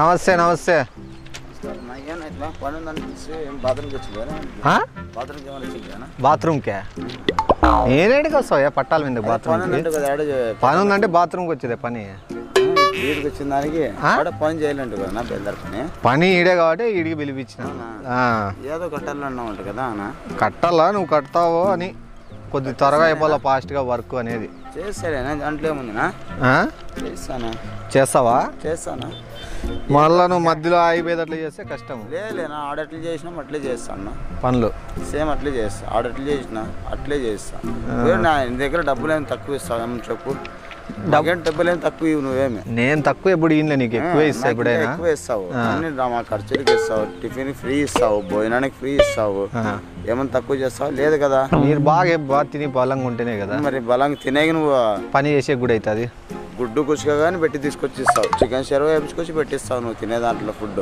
నమస్తే నమస్తే. ఏం బాత్రూమ్కి? నేనేడికి వస్తావు పట్టాలి మీద ఆడ పని ఉందంటే బాత్రూమ్కి వచ్చేదే పని. వీడికి వచ్చిన దానికి పని కదా బెల్దర్ పని. పని ఈడే కాబట్టి ఈడికి పిలిపించిన. ఏదో కదా కట్టాలా నువ్వు కడతావో అని కొద్ది త్వరగా అయిపోవాలా ఫాస్ట్గా వర్క్ అనేది. చేస్తాడేనా దాంట్లో ఏముందినా? చేస్తానా? చేస్తావా? చేస్తానా? మళ్ళా నువ్వు మధ్యలో ఆగిపోయేటట్లు చేస్తే కష్టం లేనా ఆడట్లు చేసినాం అట్లే చేస్తాను పనులు. సేమ్ అట్లే చేస్తా. ఆడట్లు చేసిన అట్లే చేస్తా. ఏ నా దగ్గర డబ్బులు ఏమి తక్కువ ఇస్తావు ఏమని చెప్పు. డబ్బులు తక్కువ నువ్వేమి? నేను తక్కువ ఎప్పుడు నీకు ఎక్కువ ఇస్తా నాకు ఎప్పుడైనా. ఎక్కువ ఇస్తావు? అన్ని మా ఖర్చులకి ఇస్తావు టిఫిన్ ఫ్రీ ఇస్తావు భోజనానికి ఫ్రీ ఇస్తావు. ఆ. ఏమన్నా తక్కువ చేస్తావు? లేదు కదా. మీరు బాగా బాగా తిని బలంగా ఉంటేనే కదా. మరి బలంగా తినేగి నువ్వు పని చేసే కూడా అవుతుంది. గుడ్డు కుసుగా కానీ పెట్టి తీసుకొచ్చి ఇస్తావు చికెన్ షెరవ వేపించుకొచ్చి పెట్టిస్తావు నువ్వు తినే దాంట్లో ఫుడ్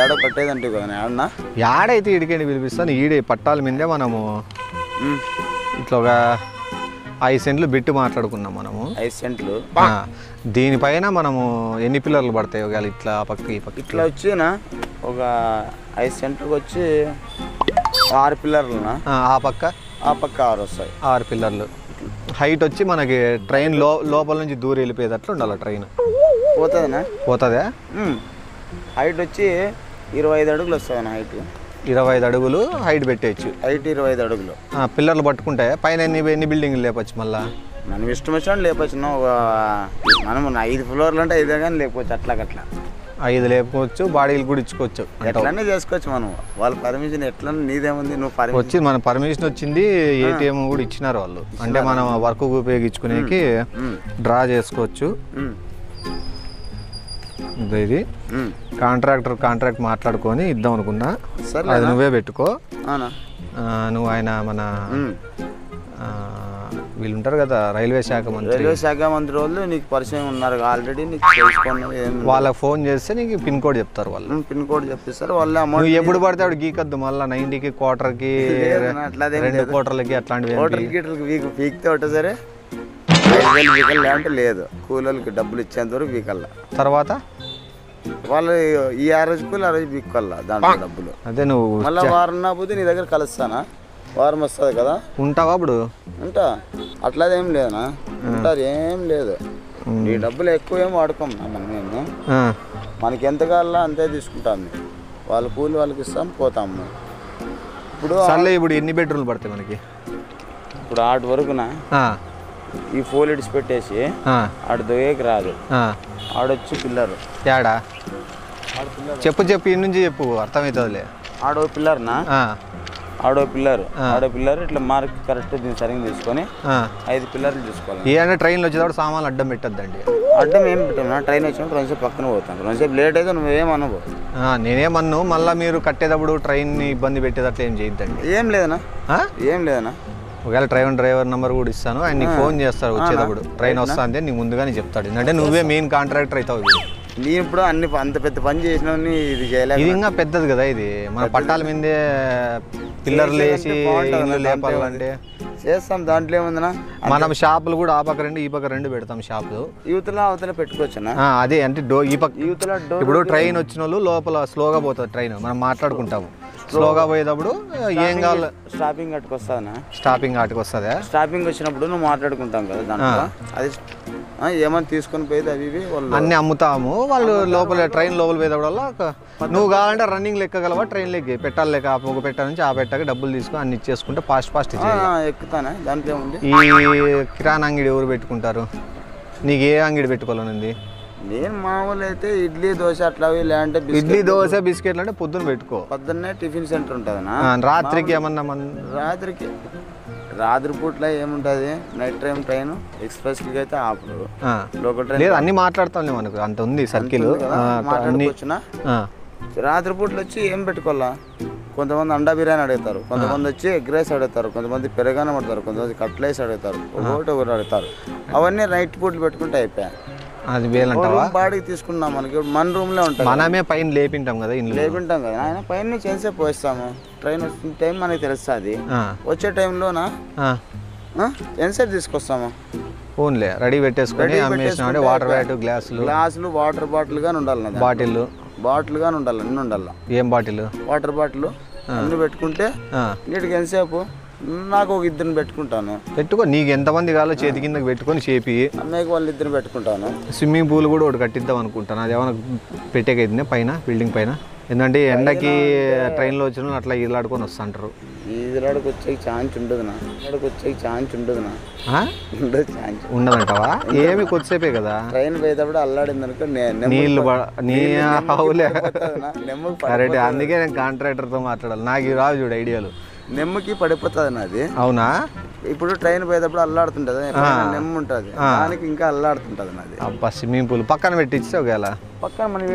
ఏడో కట్టేదంటే కదా ఆడనా యాడైతే ఇడికేంటి పిలిపిస్తాను ఈడే పట్టాల మీదే మనము. ఇట్లా ఒక ఐదు సెంట్లు బిట్టు మాట్లాడుకున్నాం మనము. ఐదు సెంట్లు. దీనిపైన మనము ఎన్ని పిల్లర్లు పడతాయి? ఒకవేళ ఇట్లా ఆ పక్క ఈ పక్క ఇట్లా వచ్చినా ఒక ఐదు సెంట్లకు వచ్చి ఆరు పిల్లర్లునా ఆ, పక్క? ఆ పక్క ఆరు వస్తాయి. ఆరు పిల్లర్లు. హైట్ వచ్చి మనకి ట్రైన్లో లోపల నుంచి దూరం వెళ్ళిపోయేటట్లు ఉండాలి ట్రైన్. పోతుందినా పోతుందా? హైట్ వచ్చి ఇరవై ఐదు అడుగులు వస్తుంది హైట్. ఇరవై ఐదు అడుగులు హైట్ పెట్టేయచ్చు. హైట్ ఇరవై ఐదు అడుగులు. పిల్లర్లు పట్టుకుంటే పైన ఎన్ని ఎన్ని బిల్డింగ్లు లేపచ్చు మళ్ళా? మనం ఇష్టం వచ్చినట్టు లేపచ్చు. మనం ఐదు ఫ్లోర్లు అంటే ఐదే కానీ లేకపోవచ్చు అట్లా అట్లా ఐదు లేపుకోవచ్చు బాడీలు కూడా ఇచ్చుకోవచ్చు. ఎట్లనే చేసుకోవచ్చు మనం. వాళ్ళ పర్మిషన్ ఎట్లా నీదేముంది నువ్వు పర్మిషన్ వచ్చి మన పర్మిషన్ వచ్చింది ఏటీఎం కూడా ఇచ్చినారు వాళ్ళు. అంటే మనం వర్క్ ఉపయోగించుకునేకి డ్రా చేసుకోవచ్చు. ఇదో ఇది. కాంట్రాక్టర్ కాంట్రాక్ట్ మాట్లాడుకొని ఇద్దాం అనుకున్నా. సరే అది నువ్వే పెట్టుకో. నువ్వు ఆయన మన వీళ్ళు ఉంటారు కదా రైల్వే శాఖ మంత్రి. రైల్వే శాఖ మంత్రి వాళ్ళు నీకు పరిచయం ఉన్నారు ఆల్రెడీ నీకు వాళ్ళకి ఫోన్ చేస్తే నీకు పిన్ కోడ్ చెప్తారు వాళ్ళు. పిన్ కోడ్ చెప్పిస్తారు. వాళ్ళే అమౌంట్ ఎప్పుడు పడితే అప్పుడు గీకద్దు మళ్ళీ నైన్టీకి క్వార్టర్కి రెండు క్వార్టర్లకి అట్లాంటివి గీటర్కి వీక్ పీకితే ఒకటే సరే. ఐదు వేలు వీకల్ అంటే లేదు. కూలీలకి డబ్బులు ఇచ్చేంత వరకు వీకల్లా తర్వాత? వాళ్ళు ఈ ఆ రోజు కూలి ఆ రోజు వీక్కోల్లా దాంట్లో డబ్బులు? అదే నువ్వు మళ్ళీ వారం నా పోతే నీ దగ్గర కలుస్తానా? వారం వస్తుంది కదా? ఉంటావా అప్పుడు? ఉంటా. అట్లాదేం లేదనా? ఉంటారు ఏం లేదు. నీ డబ్బులు ఎక్కువ ఏం వాడుకోం మనం మనకి ఎంత కావాలో అంతే తీసుకుంటాము వాళ్ళ కూలి వాళ్ళకి ఇస్తాం పోతాము ఇప్పుడు సర్లే ఇప్పుడు ఎన్ని బెడ్రూమ్లు పడతాయి మనకి? ఇప్పుడు ఆటి వరకున? ఈ ఫోల్ ఇడిచి పెట్టేసి ఆడు దొయ్యకి రాదు. ఆడొచ్చి పిల్లరు. పిల్లర్. చెప్పు చెప్పు ఈ నుంచి చెప్పు అర్థమవుతుందిలే ఆడో పిల్లర్నా? ఆడో పిల్లర్. ఆడో పిల్లర్ ఇట్లా మార్క్ కరెక్ట్ దీన్ని సరిగ్గా తీసుకొని. ఐదు పిల్లర్లు తీసుకోవాలి ఏ అంటే ట్రైన్లో వచ్చేటప్పుడు సామాన్లు అడ్డం పెట్టద్దండి. అడ్డం ఏం పెట్టాను ట్రైన్ వచ్చినప్పుడు రెండుసేపు పక్కన పోతాను రెండుసేపు లేట్ అయితే నువ్వేం అనవు. నేనేమన్ను మళ్ళీ మీరు కట్టేటప్పుడు ట్రైన్ని ఇబ్బంది పెట్టేటట్లు ఏం చేయొద్దండి. ఏం లేదనా? ఏం లేదనా ఒకవేళ డ్రైవర్ డ్రైవర్ నెంబర్ కూడా ఇస్తాను ఆయన నీకు ఫోన్ చేస్తాడు వచ్చేటప్పుడు. ట్రైన్ వస్తా అంటే నీకు ముందుగానే చెప్తాడు. అంటే నువ్వే మెయిన్ కాంట్రాక్టర్ అవుతావు నేను ఇప్పుడు అన్ని అంత పెద్ద పని చేసినవని ఇది చేయలేక ఇది ఇంకా పెద్దది కదా ఇది. మన పట్టాల మీదే పిల్లర్లు వేసి లేపాలంటే. చేస్తాం దాంట్లో ఏముందనా? మనం షాపులు కూడా ఆ పక్క రెండు ఈ పక్క రెండు పెడతాం షాపులు. యూత్లో అవతల పెట్టుకోవచ్చునా? అదే అంటే డో ఈ పక్క యూత్లో ఇప్పుడు ట్రైన్ వచ్చిన వాళ్ళు లోపల స్లోగా పోతుంది ట్రైన్. మనం మాట్లాడుకుంటాము. స్లోగా పోయేటప్పుడు ఏం కావాలి? స్టాపింగ్ కట్టుకొస్తానా స్టాపింగ్ ఆటకు వస్తుందా స్టాపింగ్ వచ్చినప్పుడు నువ్వు మాట్లాడుకుంటాం కదా దాంట్లో? అది ఏమని తీసుకొని పోయేది అవి ఇవి వాళ్ళు? అన్ని అమ్ముతాము. వాళ్ళు లోపల ట్రైన్ లోపల పోయేటప్పుడల్లా నువ్వు కావాలంటే రన్నింగ్ లెక్కగలవా ట్రైన్ లెక్క. పెట్టాలి లెక్క ఆ ఒక పెట్ట నుంచి ఆ పెట్టకి డబ్బులు తీసుకొని అన్ని ఇచ్చేసుకుంటే ఫాస్ట్ ఫాస్ట్ ఎక్కుతానా? దాంట్లో ఈ కిరాణా అంగడి ఎవరు పెట్టుకుంటారు? నీకు ఏ అంగడి పెట్టుకోవాలనుంది? నేను మామూలు అయితే ఇడ్లీ దోశ అట్లా లేదంటే ఇడ్లీ దోశ బిస్కెట్లు అంటే పొద్దున పెట్టుకో. పొద్దున్నే టిఫిన్ సెంటర్ ఉంటుందనా ఆ, రాత్రికి ఏమన్నా మన రాత్రికి రాత్రి పూట్ల ఏముంటుంది? నైట్ టైం ట్రైన్ ఎక్స్ప్రెస్కి అయితే ఆపరు. లోకల్ ట్రైన్ లేదు అన్ని మాట్లాడతాంలే మనకు. అంత ఉంది సర్కిల్. ఆ. రాత్రి పూటలు వచ్చి ఏం పెట్టుకోవాలా? కొంతమంది అండా బిర్యానీ అడుగుతారు. కొంతమంది వచ్చి ఎగ్ రైస్ అడుగుతారు. కొంతమంది పెరగానం అడుగుతారు. కొంతమంది కట్లైస్ అడుగుతారు. ఒకటి ఒకటి అడుగుతారు. అవన్నీ నైట్ పూటలు పెట్టుకుంటే అయిపోయాయి అది వేలంటావా? బాడీకి తీసుకున్నాం మనకి. మన రూమ్లో ఉంటుంది మనమే పైన లేపింటాం కదా ఇంట్లో. లేకుంటాం కదా. ఆయన పైన నుంచి ఎంతసేపు పోయిస్తాము ట్రైన్ వచ్చిన టైం మనకి తెలుస్తుంది. వచ్చే టైంలోనా? ఎంతసేపు తీసుకొస్తాము? ఓన్లే రెడీ పెట్టేసుకొని అమ్మేసిన వాటర్ బ్యాట్ గ్లాసులు. గ్లాసులు వాటర్ బాటిల్ గాని ఉండాలి బాటిల్. బాటిల్ గాని ఉండాలి. అన్ని ఉండాలి. ఏం బాటిల్? వాటర్ బాటిల్ అన్ని పెట్టుకుంటే నీటికి ఎంతసేపు? నాకు ఒక ఇద్దరిని పెట్టుకుంటాను. పెట్టుకో నీకు ఎంతమంది కావాలో చేతి కిందకి పెట్టుకొని చేపి. అన్నయ్యకి వాళ్ళు ఇద్దరిని పెట్టుకుంటాను. స్విమ్మింగ్ పూల్ కూడా ఒకటి కట్టిద్దాం అనుకుంటాను. అది ఏమైనా పెట్టేకైతుంది? పైన బిల్డింగ్ పైన? ఎందుకంటే ఎండకి ట్రైన్లో వచ్చిన వాళ్ళు అట్లా ఈలాడుకొని వస్తుంటారు. ఈదిరాడికి వచ్చే ఛాన్స్ ఉండదు నా. వచ్చే ఛాన్స్ ఉండదు నా? ఉండదు ఛాన్స్. ఉండదంటావా? ఏమి కొద్దిసేపే కదా? ట్రైన్ పోయేటప్పుడు అల్లాడింది అనుకో నీళ్ళు నీ నెమ్మకి కరెక్ట్ అందుకే నేను కాంట్రాక్టర్తో మాట్లాడాలి. నాకు రావు చూడు ఐడియాలు. నెమ్మకి పడిపోతుంది నాది అవునా? ఇప్పుడు ట్రైన్ పోయేటప్పుడు అల్లాడుతుంటది నెమ్మ ఉంటుంది దానికి ఇంకా అల్లాడుతుంటది నాది అబ్బా స్విమ్మింగ్ పూల్ పక్కన పెట్టిస్తే ఒకవేళ? పక్కన మనం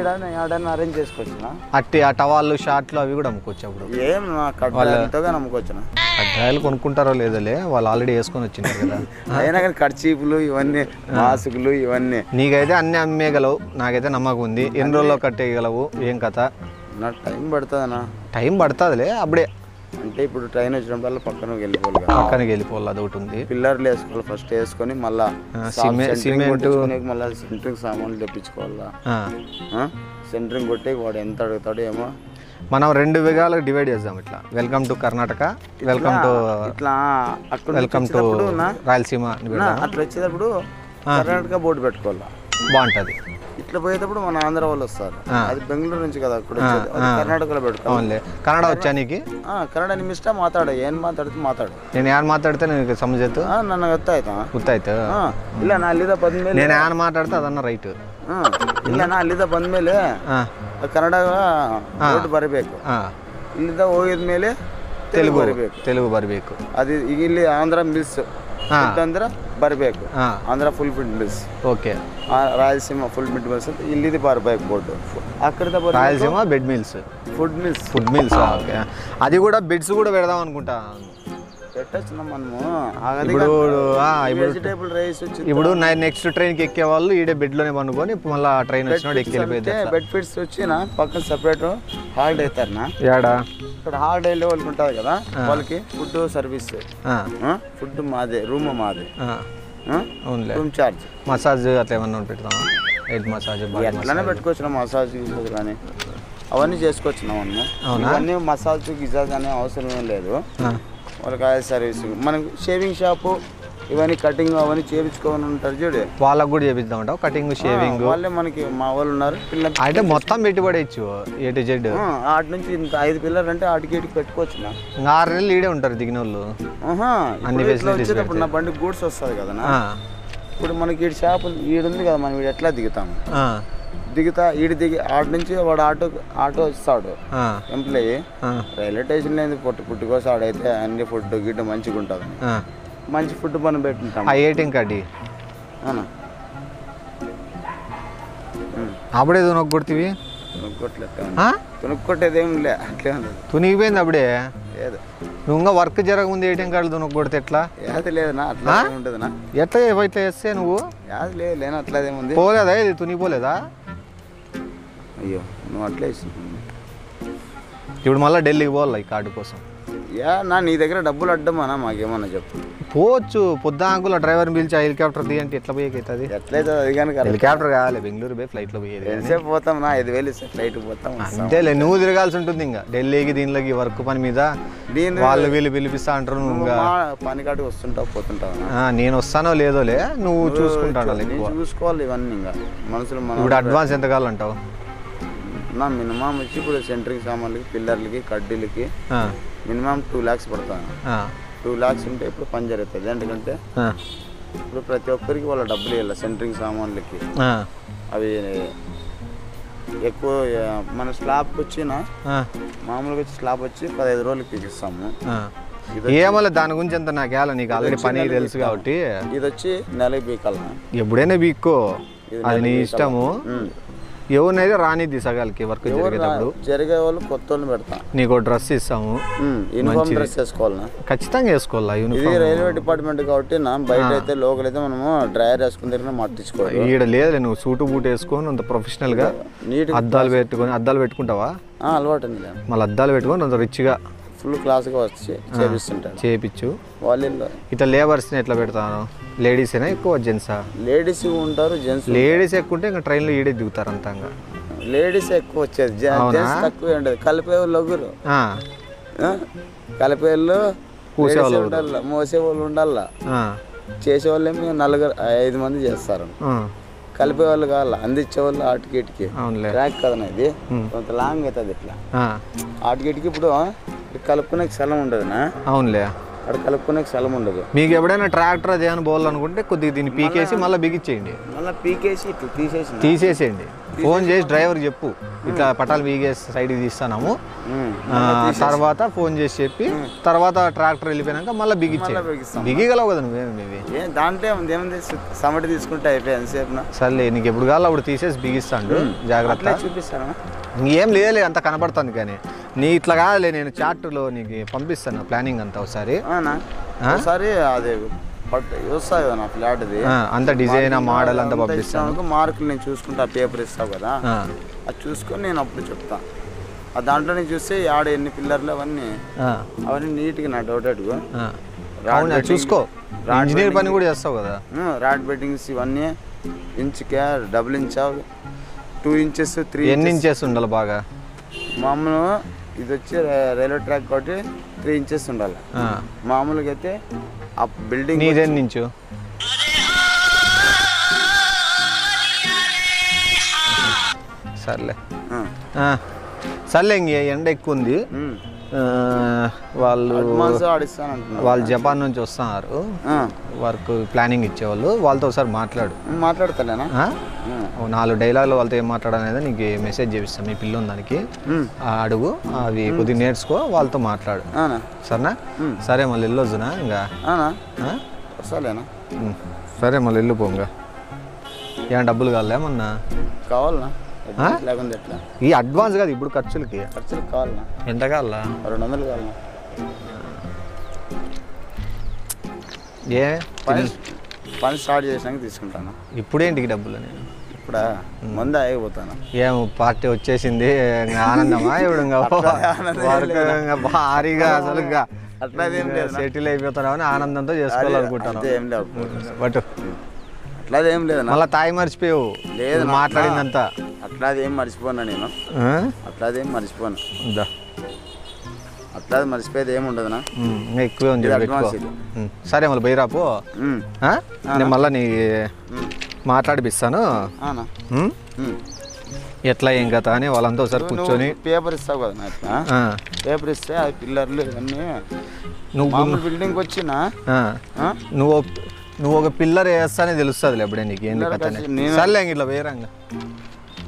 ఆడని అరేంజ్ చేసుకోవచ్చునా అట్టి ఆ టవాళ్ళు షార్ట్లు అవి కూడా అమ్ముకోవచ్చు అప్పుడు ఏం నా కడ్డాలతోగా నమ్ముకోవచ్చునా ఆ డ్రాయలు కొనుక్కుంటారో లేదోలే వాళ్ళు ఆల్రెడీ వేసుకొని వచ్చినారు కదా. అయినా కానీ కర్చీపులు ఇవన్నీ మాస్కులు ఇవన్నీ. నీకైతే అన్ని అమ్మేయగలవు నాకైతే నమ్మకం ఉంది. ఎన్ని రోజుల్లో కట్టేయగలవు ఏం కథ? నాకు టైం పడుతుందనా టైం పడుతుందిలే అప్పుడే అంటే ఇప్పుడు ట్రైన్ వచ్చినప్పుడల్లా పక్కన వెళ్ళిపోవాలి కదా. పక్కనకి వెళ్ళిపోవాలి అది ఒకటి ఉంది. పిల్లర్లు వేసుకోవాలి ఫస్ట్ వేసుకొని మళ్ళా సిమె- సిమెంట్ మళ్ళీ సెంట్రింగ్ సామాన్లు తెప్పించుకోవాలా? ఆ. సెంట్రింగ్ కొట్టి వాడు ఎంత అడుగుతాడో ఏమో. మనం రెండు విధాలుగా డివైడ్ చేద్దాం ఇట్లా. Welcome to Karnataka welcome to ఇట్లా అక్కడ వెల్కమ్ టు రాయలసీమ అని అట్లా వచ్చేటప్పుడు కర్ణాటక బోర్డు పెట్టుకోవాలా? బాగుంటుంది. ఇట్లా పోయేటప్పుడు మన ఆంధ్ర వాళ్ళు వస్తారు అది బెంగళూరు నుంచి కదా అక్కడ వచ్చేది అది కర్ణాటకలో పెట్టుకోవాలి అవునులే కన్నడ వచ్చా నీకు ಆ, ಕನ್ನಡ ನಿಮ್ಮ ಇಷ್ಟ ಮಾತಾಡು ಏನು ಮಾತಾಡ್ತೀನಿ ಮಾತಾಡು నేను ఏం మాట్లాడితే నీకు సమజెత్తు ಹಾಂ ನನಗೆ ಗೊತ್ತಾಯ್ತಾ గుర్తాయితే ಹಾಂ ಇಲ್ಲ ನಾ ಅಲ್ಲಿಂದ ಬಂದ್ಮೇಲೆ నేను ఏం మాట్లాడితే అదన్న రైట్ ಹಾಂ ಇಲ್ಲ ನಾ ಅಲ್ಲಿಂದ ಬಂದ್ಮೇಲೆ ಕನ್ನಡ ಬೋರ್ಡ್ ಬರಬೇಕು ಇಲ್ಲಿಂದ ಹೋಗಿದ ಮೇಲೆ ತೆಲುಗು తెలుగు ಬರಬೇಕು తెలుగు బరిబేకు ಅದು ಈಗ ಇಲ್ಲಿ ಆಂಧ್ರ ಮಿಲ್ಸ್ ಅಂದ್ರೆ ಬರಬೇಕು Andhra full print meals okay Rayalaseema full print meals ಅಂತ ಇಲ್ಲಿದ್ದು ಬರಬೇಕು ಬೋರ್ಡ್ ಆ ಕಡೆ ಬರ Rayalaseema bed meals food meals food meals okay అది కూడా బెడ్స్ కూడా పెడదాం అనుకుంటా మనము. ఇప్పుడు వెజిటేబుల్ రైస్ వచ్చి ఇప్పుడు నెక్స్ట్ ట్రైన్కి ఎక్కే వాళ్ళు ఈడే బెడ్లోనే పండుకొని మళ్ళీ ట్రైన్ వచ్చినప్పుడు ఎక్కి వెళ్ళిపోయింది బెడ్ ఫిట్స్ వచ్చిన పక్కన సపరేట్ హాలిడే అవుతారనా ఏడా ఇక్కడ హాలిడేలో వాళ్ళకి ఉంటుంది కదా వాళ్ళకి ఫుడ్ సర్వీస్ ఫుడ్ మాదే రూమ్ మాదే. అవునులే. రూమ్ చార్జ్ మసాజ్ అట్లా ఏమన్నా పెడతామా హెడ్ మసాజ్ ఎట్లానే పెట్టుకోవచ్చు మసాజ్ కానీ. అవన్నీ చేసుకోవచ్చు మనము ఇవన్నీ మసాజ్ గిసాజ్ అనే అవసరం ఏం లేదు వాళ్ళకి అదే సర్వీస్. మనకు షేవింగ్ షాపు ఇవన్నీ కటింగ్ అవన్నీ చేయించుకోవాలని ఉంటారు చూడు. వాళ్ళకు కూడా చేపిద్దామంటావు కటింగ్ షేవింగ్? వాళ్ళే మనకి మా వాళ్ళు ఉన్నారు. పిల్ల అయితే మొత్తం పెట్టుబడి ఇచ్చు ఏ టు జెడ్. ఆటి నుంచి ఇంత ఐదు పిల్లలు అంటే ఆటికి ఇటుకి పెట్టుకోవచ్చు నా. ఆరు నెలలు ఈడే ఉంటారు దిగిన వాళ్ళు అన్ని ఇప్పుడు నా బండి గూడ్స్ వస్తుంది కదా ఇప్పుడు మనకి ఈడు షాప్ ఈడుంది కదా మనం ఎట్లా దిగుతాము? దిగుతా ఈడు దిగి ఆటి నుంచి వాడు ఆటో ఆటో వస్తాడు. ఎంప్లాయీ రైల్వే స్టేషన్లో ఏంది పుట్టు పుట్టుకోసం ఆడైతే అన్ని ఫుడ్ గిడ్డ మంచిగా ఉంటుంది. మంచి ఫుడ్ మనం పెట్టుంటాం. ఆ ఏటీఎం కార్డు అప్పుడే తునొక్క కొడుతీవి కొనుక్కోట్లేదు ఆ? కొనుక్కొట్టేది ఏం లే అట్లే తునిగిపోయింది అప్పుడే? లేదు. నువ్వు వర్క్ జరగముందు ఏటీఎం కార్డు తునొక్క కొడితే ఎట్లా? యాది లేదనా అట్లా ఉంటుందనా ఎట్లా ఇట్లా నువ్వు? యాది లేదు లేనా అట్లా ఏముంది పోలేదా ఇది? తునిగిపోలేదా? అయ్యో నువ్వు అట్లే. ఇప్పుడు మళ్ళీ ఢిల్లీకి పోవాలి ఈ కార్డు కోసం? యా నా నీ దగ్గర డబ్బులు అడ్డమానా? మాకేమన్నా చెప్పు. పోవచ్చు పొద్దాంకుల డ్రైవర్ని పిలిచి హెలికాప్టర్ దిగంటే ఎట్లా పోయేకైతుంది? ఎట్లయితే అది కానీ కరెక్ట్. హెలికాప్టర్ కావాలి బెంగళూరు పోయి ఫ్లైట్లో పోయేది ఎంతసేపు పోతాం నా? ఐదు వేలు ఇస్తే ఫ్లైట్ పోతాం. అంతేలే నువ్వు తిరగాల్సి ఉంటుంది ఇంకా. ఢిల్లీకి దీనిలోకి వర్క్ పని మీద నేను వాళ్ళు వీళ్ళు పిలిపిస్తా అంటారు నువ్వు ఇంకా. పని కాడికి వస్తుంటావు పోతుంటావు నేను వస్తానో లేదోలే నువ్వు చూసుకుంటాను చూసుకోవాలి ఇవన్నీ ఇంకా. మనసులో మనం ఇప్పుడు అడ్వాన్స్ ఎంత కావాలంటావు? నా మినిమం వచ్చి ఇప్పుడు సెంటరింగ్ సామాన్లకి పిల్లర్లకి కడ్డీలకి మినిమం టూ ల్యాక్స్ పడతాను. టూ ల్యాక్స్ ఉంటే ఇప్పుడు పని జరుగుతుంది. ఎందుకంటే ఇప్పుడు ప్రతి ఒక్కరికి వాళ్ళ డబ్బులు ఇవ్వాలి సెంటరింగ్ సామాన్లకి. అవి ఎక్కువ మన స్లాబ్కి వచ్చిన మామూలుగా వచ్చి స్లాబ్ వచ్చి పదహైదు రోజులకి తీసిస్తాము ఆ. ఏమోలే దాని గురించి అంత నాకు వేళ నీకు ఆల్రెడీ పని తెలుసు కాబట్టి. ఇది వచ్చి నెలకి బీకాలనా ఎప్పుడైనా బీక్కో అది నీ ఇష్టము. ఎవరినైతే రానిద్ది సగాలకి వర్క్ జరిగేటప్పుడు జరిగే వాళ్ళు కొత్త వాళ్ళు పెడతాం. నీకు డ్రెస్ ఇస్తాము. యూనిఫామ్ డ్రెస్ వేసుకోవాలనా? ఖచ్చితంగా వేసుకోవాలా ఇది యూనిఫామ్? రైల్వే డిపార్ట్మెంట్ కాబట్టి నా బయట అయితే లోకల్ అయితే మనము డ్రైయర్ వేసుకుని తిరిగిన మట్టించుకోవాలి ఈడ లేదులే నువ్వు సూటు బూట్ వేసుకొని అంత ప్రొఫెషనల్గా నీట్ అద్దాలు పెట్టుకొని అద్దాలు పెట్టుకుంటావా? అలవాటు అండి మళ్ళీ అద్దాలు పెట్టుకొని అంత రిచ్గా ఫుల్ క్లాస్గా వచ్చి చేపిస్తుంటాడు. చేయించు వాళ్ళు ఇట్లా లేబర్స్ని ఎట్లా పెడతాను? లేడీసేనా ఎక్కువ జెంట్సా లేడీస్ ఉంటారు జెంట్స్ లేడీస్ ఎక్కువ ఉంటే ఇంకా ట్రైన్లో ఈడే దిగుతారు అంతంగా. లేడీస్ ఎక్కువ వచ్చేది. జెంట్స్ తక్కువ ఉండదు. కలిపే వాళ్ళు ఒకరు. ఆ, ఆ? కలిపే వాళ్ళు కూసే వాళ్ళు ఉండాల? మోసే వాళ్ళు ఉండాల? ఆ, చేసే వాళ్ళు ఏమి నలుగురు ఐదు మంది చేస్తారు. కలిపే వాళ్ళు కావాల? అందించే వాళ్ళు ఆటికి ఇటుకి అవునులే. ట్రాక్ కదా ఇది? కొంత లాంగ్ అవుతుంది ఇట్లా. ఆ, ఆటికి ఇటుకి ఇప్పుడు కలుపుకునే స్థలం ఉండదునా? అవునులే. అక్కడ కలుపుకునే స్థలం ఉండదు. మీకు ఎప్పుడైనా ట్రాక్టర్ అది అని పోవాలనుకుంటే కొద్దిగా దీన్ని పీకేసి మళ్ళీ బిగించేయండి. మళ్ళీ పీకేసి ఇట్లా తీసేసి తీసేసేయండి. ఫోన్ చేసి డ్రైవర్కి చెప్పు. ఇట్లా పటాలు బీగేసి సైడ్కి తీస్తాము తర్వాత ఫోన్ చేసి చెప్పి తర్వాత ట్రాక్టర్ వెళ్ళిపోయినాక మళ్ళీ బిగిస్తాం. బిగిగలవు కదా నువ్వేమి ఏ దాంట్లో ఏముంది? సమటి తీసుకుంటే అయిపోయి ఎంతసేపు సర్లే నీకు ఎప్పుడు కావాలో అప్పుడు తీసేసి బిగిస్తాడు. జాగ్రత్త. చూపిస్తాను. ఇంకేం లేదులే అంత కనపడుతుంది కానీ. నీ ఇట్లా కాదులే నేను చార్ట్లో నీకు పంపిస్తాను ప్లానింగ్ అంతా ఒకసారి. ఒకసారి అది పట్టు వస్తాయి నా ఫ్లాట్ది. ఆ, అంత డిజైన్ ఆ మోడల్ అంతా పంపిస్తాను. మార్కులు నేను చూసుకుంటా పేపర్ ఇస్తావు కదా. అది చూసుకొని నేను అప్పుడు చెప్తా. ఆ దాంట్లో నేను చూస్తే ఆడ ఎన్ని పిల్లర్లు అవన్నీ అవన్నీ నీట్గా నా డౌట్ అడుగు చూసుకో. ఇంజనీర్ పని కూడా చేస్తావు కదా. రాడ్ బెడ్డింగ్స్ ఇవన్నీ ఇంచుకే double inch two inches three ఎన్ని ఇంచెస్ ఉండాలి బాగా? మామూలు ఇది వచ్చి రైల్వే ట్రాక్ కాబట్టి త్రీ ఇంచెస్ ఉండాలి. మామూలుగా అయితే ఆ బిల్డింగ్ నించు సర్లే. సర్లే ఇంక ఎండ ఎక్కువ ఉంది. వాళ్ళు వాళ్ళు జపాన్ నుంచి వస్తున్నారు. వర్క్ ప్లానింగ్ ఇచ్చేవాళ్ళు. వాళ్ళతో ఒకసారి మాట్లాడు? ఓ నాలుగు డైలాగులు వాళ్ళతో ఏం మాట్లాడనేది నీకు మెసేజ్ చేపిస్తాను మీ పిల్ల దానికి. ఆ అడుగు. అవి కొద్దిగా నేర్చుకో వాళ్ళతో మాట్లాడు. సరేనా? సరే మళ్ళీ వెళ్ళొద్దునా ఇంకా. ఉమ్. సరే మళ్ళీ వెళ్ళిపో ఇంకా. ఏం డబ్బులు కావాలా మొన్న కావాలనా? ఈ అడ్వాన్స్ కాదు ఇప్పుడు ఖర్చులకి. ఖర్చులు కావాలనా? ఎంత కావాలా? రెండు వందలు కావాలనా? ఏ? పని పని స్టార్ట్ చేసినాక తీసుకుంటాను. ఇప్పుడేంటికి డబ్బులు నేను? ఇప్పుడు? ముందే అయిపోతాను ఏం పార్టీ వచ్చేసింది ఆనందమా ఇప్పుడు భారీగా అసలు లేదు. సెటిల్ అయిపోతామని ఆనందంతో చేసుకోవాలనుకుంటాను బట్ అట్లాది ఏం లేదు. మళ్ళీ తాయి మర్చిపోయావు. లేదు మాట్లాడిందంతా. అట్లాది ఏం మర్చిపోను నేను? అట్లాది ఏం మర్చిపోను. దా. అట్లాది మర్చిపోయేది ఏం ఉండదునా ఎక్కువే ఉంది ఇది పెట్టుకో అడ్వాన్స్ ఇది. ఉమ్, సరే మళ్ళీ బయరాపు ఉమ్. నేను మళ్ళీ నీ మాట్లాడిపిస్తాను అవునా ఉమ్? ఉమ్. ఎట్లా ఏం కథ అని వాళ్ళంతా ఒకసారి కూర్చొని నువ్వు పేపర్ ఇస్తావు కదా నాకు ఆ, పేపర్ ఇస్తే ఆ పిల్లర్లు ఇవన్నీ నువ్వు మామూలు బిల్డింగ్ వచ్చినా ఆ, ఆ? నువ్వు ఒక- నువ్వు ఒక పిల్లర్ వేస్తానే తెలుస్తుంది ఎప్పుడే నీకు ఏంది పిల్లర్ కథ అని. నేను- సర్లే ఇంక ఇట్లా వేరంగా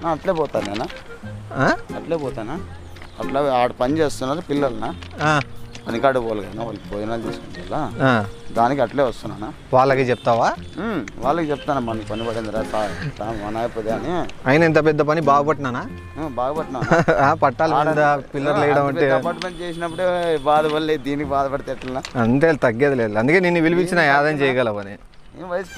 నా అట్లే పోతాను నేనా? అట్లే పోతానా అట్లా ఆడ పని చేస్తున్నారు పిల్లలనా? పనికాడ కదా వాళ్ళకి భోజనాలు తీసుకుంటా. దానికి అట్లే వస్తున్నానా? వాళ్ళకి చెప్తావా? వాళ్ళకి చెప్తాను మనకి పని పడింది రా మన అయిపోతే అని. అయినా ఇంత పెద్ద పని? బాగుపట్టినానా? ఉమ్, బాగా పట్టినా ఆ, పట్టాల పిల్లర్లు వేయడం అంటే? అపార్ట్మెంట్ చేసినప్పుడే బాధపడలే దీనికి బాధపడితే ఎట్లా? అంతే తగ్గేది లేదు. అందుకే నిన్ను పిలిపించిన యాదం చేయగలవని. ఏం వయసు?